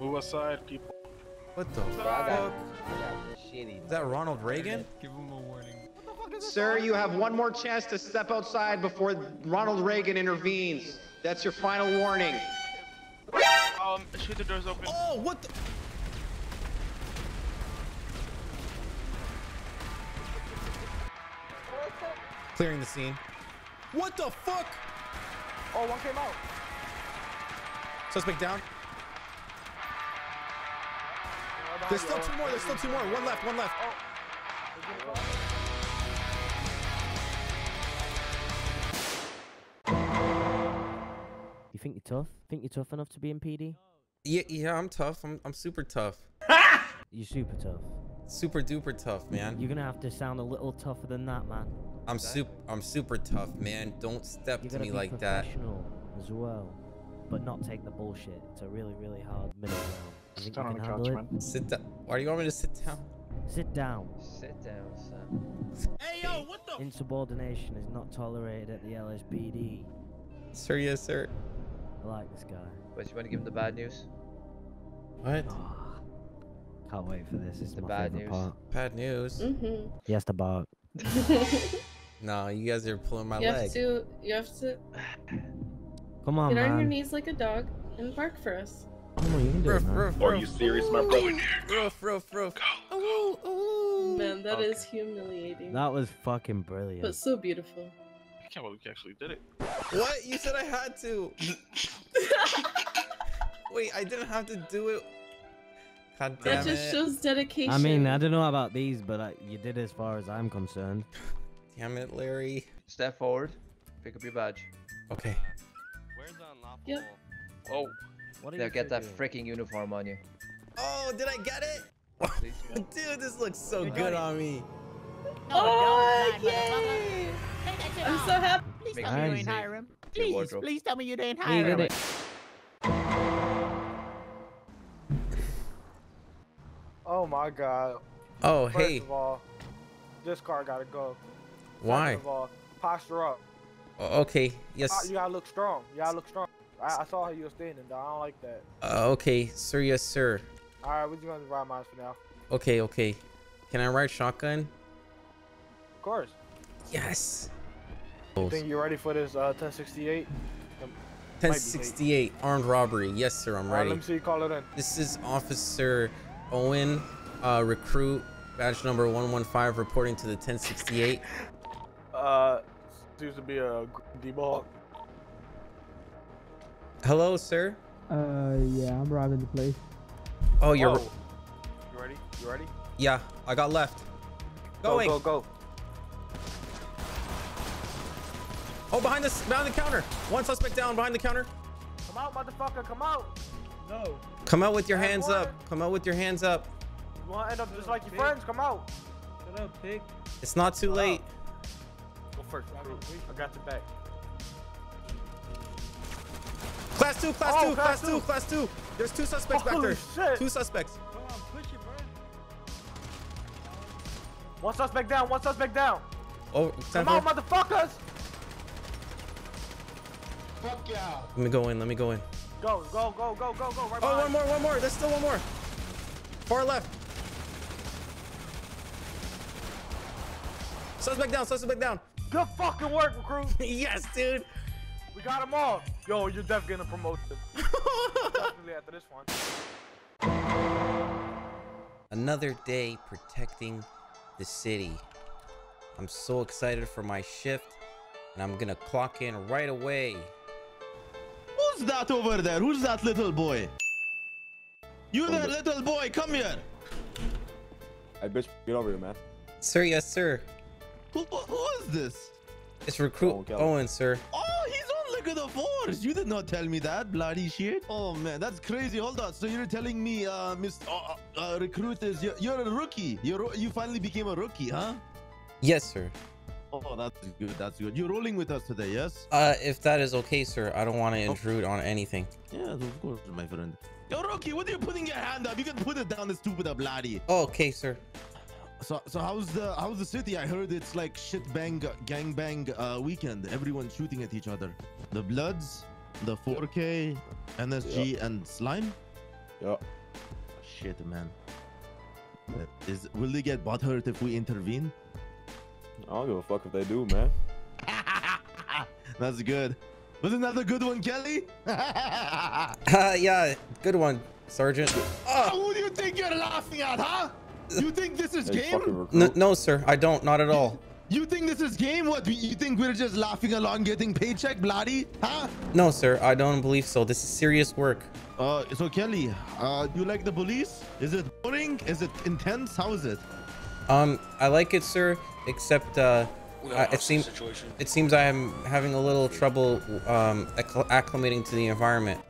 Move aside, people. What the fuck? I got shitty. Is that Ronald Reagan? Give him a warning. Sir, you have one more chance to step outside before Ronald Reagan intervenes. That's your final warning. Um, shoot the doors open. Oh, what the? Clearing the scene. What the fuck? Oh, one came out. Suspect down. There's still two more. There's still two more. One left. One left. You think you're tough? Think you're tough enough to be in PD? Yeah, yeah. I'm tough. I'm, I'm super tough. You're super tough. Super duper tough, man. You're gonna have to sound a little tougher than that, man. I'm super. I'm super tough, man. Don't step You to gotta me be like that. professional as well, but not take the bullshit. It's a really, really hard middle ground. You think Down you on can the handle couch, it? man. Sit down. Why do you want me to sit down? Sit down. Sit down, son. Insubordination is not tolerated at the LSPD. Sir, yes, sir. I like this guy. But you want to give him the bad news? What? Can't wait for this. It's The my bad news. part. Bad news. Mm-hmm. He has to bark. No, you guys are pulling my you have leg. to, you have to Come on, get on your knees like a dog and bark for us. Come on, you can do it, Ruff, man. ruff, Are you serious, my brother? Ruff, ruff, ruff. Ooh, ooh. Man, that is Okay. humiliating, That was fucking brilliant. but so beautiful. I can't believe you actually did it. What? You said I had to. Wait, I didn't have to do it. God damn that just it. shows dedication. I mean, I don't know about these, but uh, you did as far as I'm concerned. Damn it, Larry. Step forward. Pick up your badge. Okay. Where's the unlawful? Yep. Oh, What are now you get that freaking uniform on you. Oh, did I get it? Dude, this looks so good on me. Oh, yay! I'm so happy. Make tell sure me you you ain't save hire him. Please, please tell me you didn't He hire him. it. Oh my god. Oh, First hey. of all, this car gotta go. Why? Second of all, posture up. Okay. Uh, Yes. You gotta look strong. You gotta look strong. I, I saw how you were standing, dog. I don't like that. Uh, okay, sir. Yes, sir. All right, we're just gonna ride mines for now. Okay, okay. Can I ride shotgun? Of course. Yes. Think you're ready for this uh, 1068? 1068 armed robbery. Yes, sir. I'm All right, ready. let me see you call it in. This is Officer Owen, uh, recruit, badge number 115, reporting to the 1068. Uh, seems to be a debug. Hello, sir. Uh, yeah, I'm robbing the place. Oh, you're. Whoa. You ready? You ready? Yeah, I got left. Go, Going. go, go. Oh, behind this, behind the counter. One suspect down behind the counter. Come out, motherfucker. Come out. No. Come out with your hands boy. up. Come out with your hands up. You wanna end up just like your friends? Come out. Shut up, pig. It's not too Shut late. Go first. I got your back. Class two, class Oh, two, class class two, two. class two. There's two suspects back there. shit. Two suspects. Come on, push it, bro. One suspect down. One suspect down. Oh, Come time on, for- motherfuckers. Let me go in. Let me go in. Go, go, go, go, go, go. Right Oh, behind one more, one more. There's still one more. Far left. Suspect down, suspect down. Good fucking work, recruit. yes, dude. We got them all. Yo, you're definitely gonna promote them. definitely after this one. Another day protecting the city. I'm so excited for my shift, and I'm gonna clock in right away. Who's that over there? Who's that little boy? You there, little boy, come here. I bitch, get over here, man. Sir, yes, sir. Who, who is this? It's recruit Oh, Kelley. Owen, sir. Oh, he's on Look at the Force. You did not tell me that, bloody shit. Oh man, that's crazy. Hold on. So you're telling me, uh, Miss uh, uh, Recruit is you're, you're a rookie. You're you finally became a rookie, huh? Yes, sir. Oh, that's good. That's good. You're rolling with us today, yes? Uh, if that is okay, sir, I don't want to intrude on anything. Yes, of course, my friend. Yo, rookie, what are you putting your hand up? You can put it down, the stupid bloody. Oh, okay, sir. So, so how's the how's the city? I heard it's like shit bang gang bang uh, weekend. Everyone shooting at each other. The Bloods, the 4K, NSG, and Slime. Yeah. Shit, man. Is will they get butthurt if we intervene? I don't give a fuck if they do, man. That's good. Wasn't that a good one, Kelley? Uh, yeah, good one, Sergeant. Who do you think you're laughing at, huh? You think this is game? recruit. N no, sir, I don't. Not at all. You think this is game? What? You think we're just laughing along getting paycheck, bloody? Huh? No, sir, I don't believe so. This is serious work. Uh, so Kelley, uh, you like the police? Is it boring? Is it intense? How is it? Um, I like it, sir, except uh, uh, it seems it seems I am having a little trouble um accl- acclimating to the environment.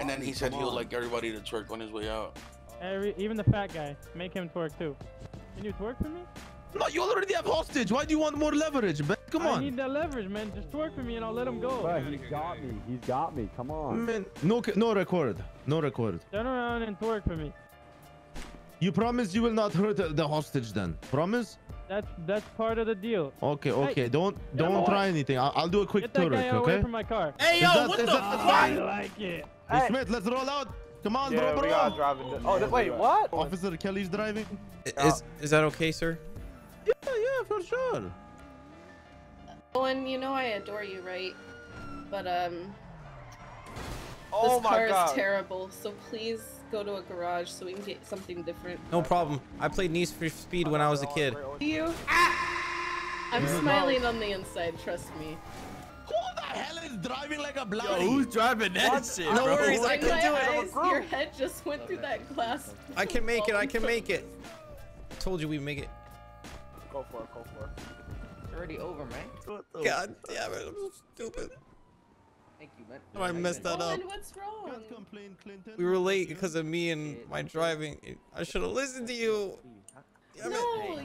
And then he said he'll like everybody to twerk on his way out. Every, even the fat guy, make him twerk too. Can you twerk for me? No, you already have hostage. Why do you want more leverage, man? Come on. I need that leverage, man. Just twerk for me and I'll let him go. But he's got me. He's got me. Come on. Man, no, ca- no record. No record. Turn around and twerk for me. You promise you will not hurt the- the hostage then? Promise? That's that's part of the deal. Okay, Hey, okay. Don't don't away. try anything. I'll, I'll do a quick Get that tour, guy away okay? from my car. Hey, yo, what the fuck? I like it. Hey, Smith, let's roll out. Come on, Yeah, bro, we bro. driving. The, oh, th- wait, what? Officer Kelley's driving. Is is that okay, sir? Yeah, yeah, for sure. Owen, you know I adore you, right? But um, Oh this my car God. is terrible. So please go to a garage so we can get something different. No problem. I played Need for Speed when I was a kid. Do you? I'm smiling on the inside. Trust me. Who hell is driving like a bloody? who's driving that shit, No bro? worries, I can do it. eyes, your head just went through that glass. I can make it. I can make it. I Told you we'd make it. Go for it, go for it. It's already over, man. God damn it! I'm so stupid. Thank you, man. Oh, I messed that up. What's wrong? Can't complain, Clinton. We were late because of me and my driving. I should have listened to you. Damn it. No,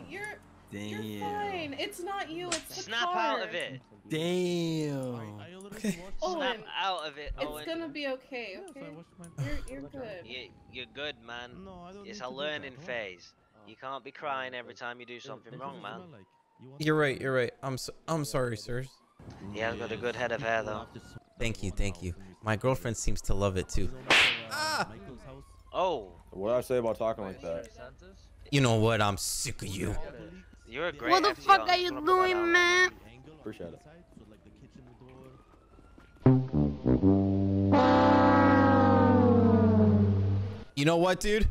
you're you're fine. It's not you. It's the Snap car. out of it. Damn. Okay. Owen, Snap out of it, it's gonna be okay. Okay. You're you're good. You, you're good, man. No, I don't It's a learning phase. You can't be crying every time you do something wrong, man. You're right. You're right. I'm so, I'm sorry, sirs. He has got a good head of hair, though. Thank you. Thank you. My girlfriend seems to love it too. Ah! Oh, What did I say about talking like that? You know what? I'm sick of you. you're a great What the FTO, fuck are you wanna put that doing, man? Appreciate it. You know what, dude?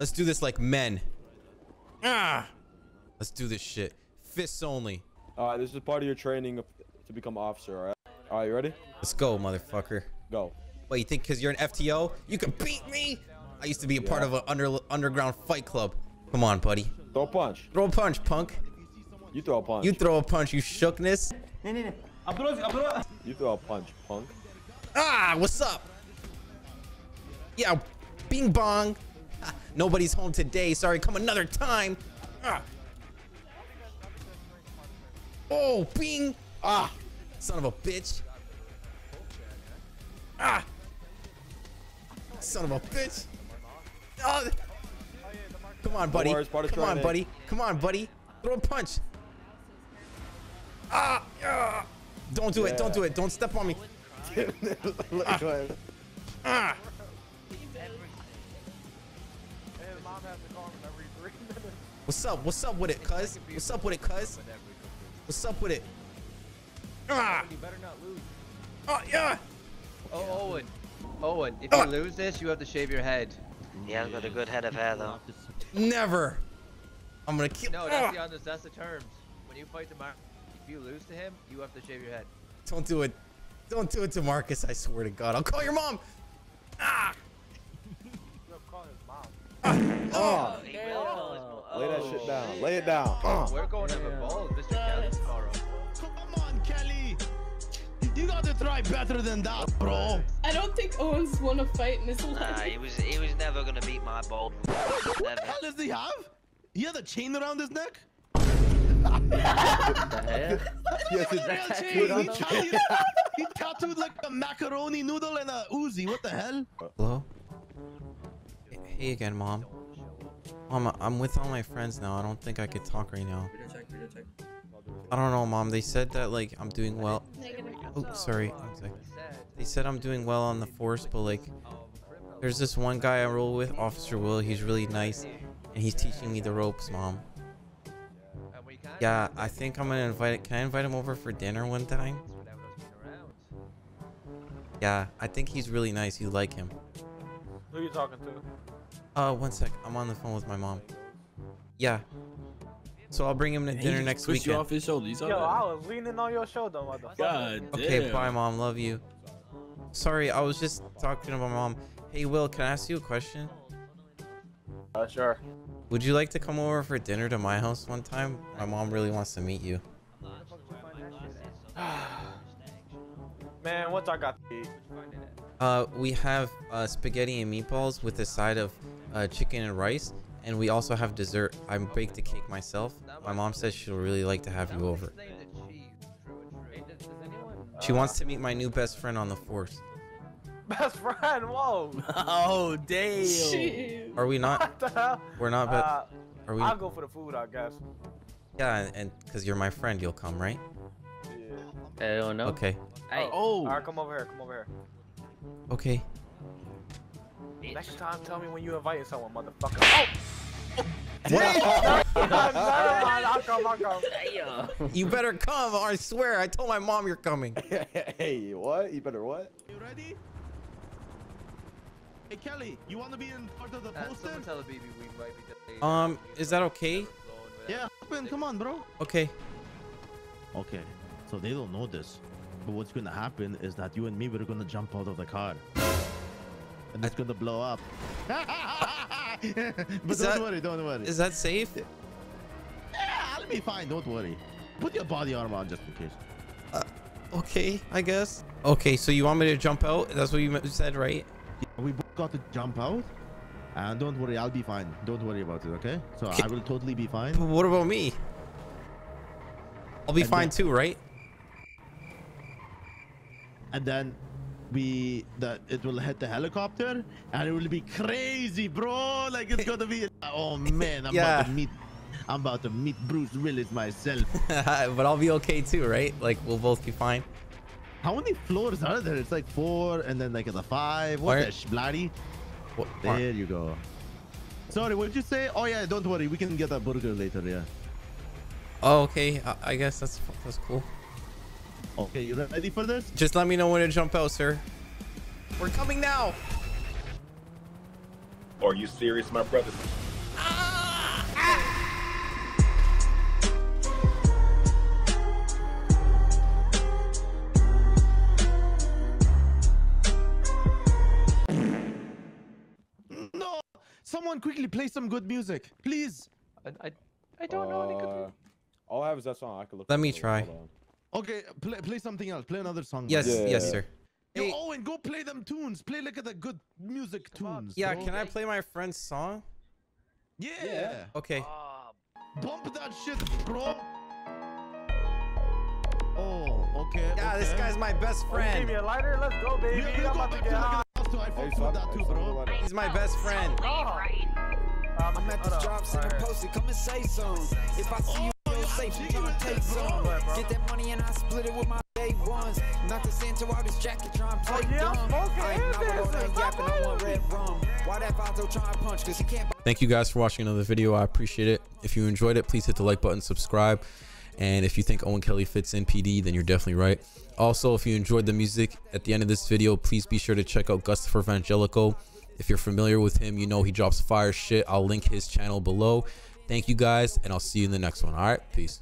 Let's do this like men. Ah. Let's do this shit. Fists only. All right, this is part of your training to become officer. All right. All right, you ready? Let's go, motherfucker. Go. What, you think because you're an FTO, you can beat me? I used to be a part of an under, underground fight club. Come on, buddy. Throw a punch. Throw a punch, punk. You throw a punch. You throw a punch, you shookness. You throw a punch, punk. Ah, what's up? Yeah, bing bong. Ah, nobody's home today. Sorry, come another time. Ah. Oh, bing. Ah, son of a bitch. Ah. Son of a bitch. Oh. Come on, buddy. worry, it's part of Come on, buddy. Come on, buddy. Throw a punch. Ah, ah. Don't do it. Don't do it. Don't step on me. Go ahead. Ah. His mom has to call him every three minutes. What's up? What's up with it, cuz? What's up with it, cuz? What's up with it? Ah! You better not lose. Oh, yeah! Oh, Owen. Owen, if Ah. you lose this, you have to shave your head. He has got a good head of hair, though. Never! I'm gonna kill. No, that's Ah! the honest. That's the terms. When you fight the Mar, if you lose to him, you have to shave your head. Don't do it. Don't do it to Marcus, I swear to God. I'll call your mom! Ah! You have to call his mom. Oh! He will call his mo- Lay that Oh. shit down. Lay it down. Uh. We're going to the ball, You gotta try better than that, bro. I don't think Owen's won a fight in his Nah, he was he was never gonna beat my bald. What the hell does he have? He had a chain around his neck? Yes, Real it's chain. He tattooed, he tattooed like a macaroni noodle and a Uzi. What the hell? Hello? Hey again, Mom. Mom, I'm with all my friends now. I don't think I could talk right now. I don't know, Mom. They said that, like, I'm doing well. Oh, sorry. They said I'm doing well on the force, but, like, There's this one guy I roll with, Officer Will. He's really nice, and he's teaching me the ropes, mom. And we can. Yeah, I think I'm gonna invite. Can I invite him over for dinner one time? Whenever those been around. Yeah, I think he's really nice. You like him. Who are you talking to? Uh, one sec. I'm on the phone with my mom. Yeah. So I'll bring him to dinner next Push you weekend. off his shoulder. He's Yo, I was leaning on your shoulder, motherfucker. God Okay, damn. bye, mom. Love you. Sorry, I was just talking to my mom. Hey, Will, can I ask you a question? Uh, sure. Would you like to come over for dinner to my house one time? My mom really wants to meet you. Man, what I got to eat? Uh, we have uh, spaghetti and meatballs with a side of uh, chicken and rice, and we also have dessert. I baked a cake myself. My mom says she'll really like to have you over. She wants to meet my new best friend on the force. Best friend, whoa. Oh damn. Jeez. Are we not? What the hell? We're not. Uh, are we? I'll go for the food, I guess. Yeah, and because you're my friend, you'll come, right? Yeah. I don't know. Okay. Oh. Oh. All right, come over here. Come over here. Okay. Next time, tell me when you inviting someone, motherfucker. Oh! What? I'll come, I'll come. You better come, or I swear. I told my mom you're coming. hey, what? You better what? You ready? Hey Kelley, you want to be in part of the Uh, poster? someone tell the BB we might be delayed. Um, is that okay? Yeah, open. Come on, bro. Okay. Okay, so they don't know this, but what's gonna happen is that you and me we're gonna jump out of the car, and it's gonna blow up. but Is don't that- worry, don't worry. Is that safe? Yeah, I'll be fine. Don't worry. Put your body armor on just in case. Uh, okay, I guess. Okay, so you want me to jump out? That's what you said, right? Yeah, we both got to jump out, and don't worry, I'll be fine. Don't worry about it, okay? So Okay. I will totally be fine. But what about me? I'll be And fine then- too, right? and then we that it will hit the helicopter and it will be crazy bro like it's gonna be oh man i'm Yeah. about to meet i'm about to meet bruce willis myself but I'll be okay too, right? Like we'll both be fine. how many floors are there it's like four and then like the five what Why- the bloody What, there you go sorry what did you say oh yeah don't worry we can get a burger later yeah Oh, okay. I, I guess that's that's cool. Okay you ready for this Just let me know when to jump out, sir. We're coming now. Are you serious, my brother? no someone quickly play some good music please I, I, I don't know any good. Uh, All I have is that song. I can look. Let for me it. try. Hold on. okay play, play something else play another song Yes, man. Yeah. yes, sir. Yo, Hey. Owen, go play them tunes. Play like the good music tunes. Yeah, bro. can I play my friend's song? Yeah. Okay. Bump that shit, bro. Oh, okay. Yeah, this guy's my best Oh, you gave friend. me a lighter? Let's go, baby. Yeah, we'll I'm go about to back get to high. too. I fucked with that too, bro. He's my best friend. Oh. Um, I'm at the hold job on. center Alright. posted, come and say something. If I see you, you'll safe, I'm trying take some. Get that money and I split it with my day ones. Not the Santa out his jacket, trying to Oh, play yeah, dumb. I ain't not with all that yapping, I want red rum. Why that Vato trying to punch, cause he can't Thank you guys for watching another video. I appreciate it. If you enjoyed it, please hit the like button, subscribe. And if you think Owen Kelley fits in PD, then you're definitely right. Also, if you enjoyed the music at the end of this video, please be sure to check out Gustafer Vangelico. If you're familiar with him, you know he drops fire shit. I'll link his channel below. Thank you guys, and I'll see you in the next one. All right, peace.